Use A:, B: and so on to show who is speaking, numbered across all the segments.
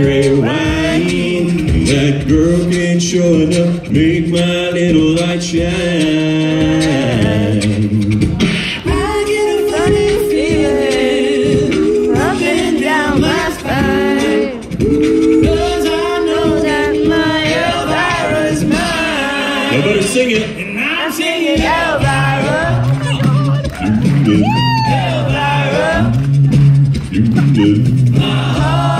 A: Red wine, that girl can show enough, make my little light shine.
B: I get a funny feeling up and down my spine. Cause I know that my Elvira's mine.
A: Better sing it.
B: And I'm singing Elvira, Elvira. Heart's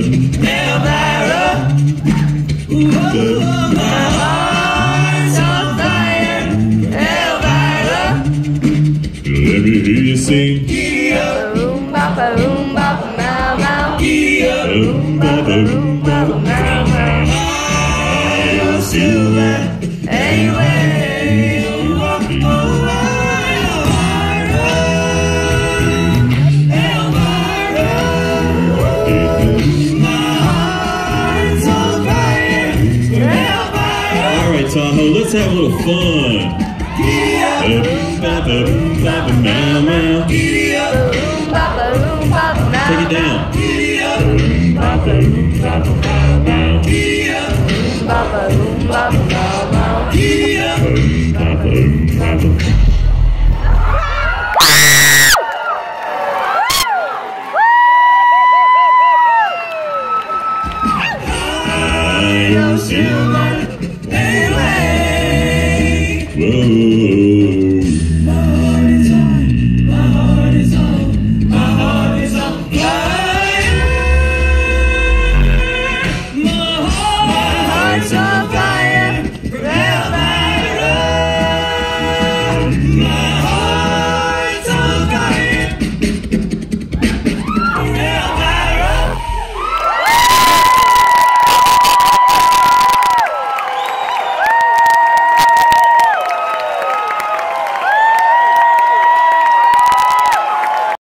B: Elvira. My heart's on fire. Elvira.
A: Let me hear you sing.
B: Anyway.
A: right, Tahoe, let's have a little fun. Take it down.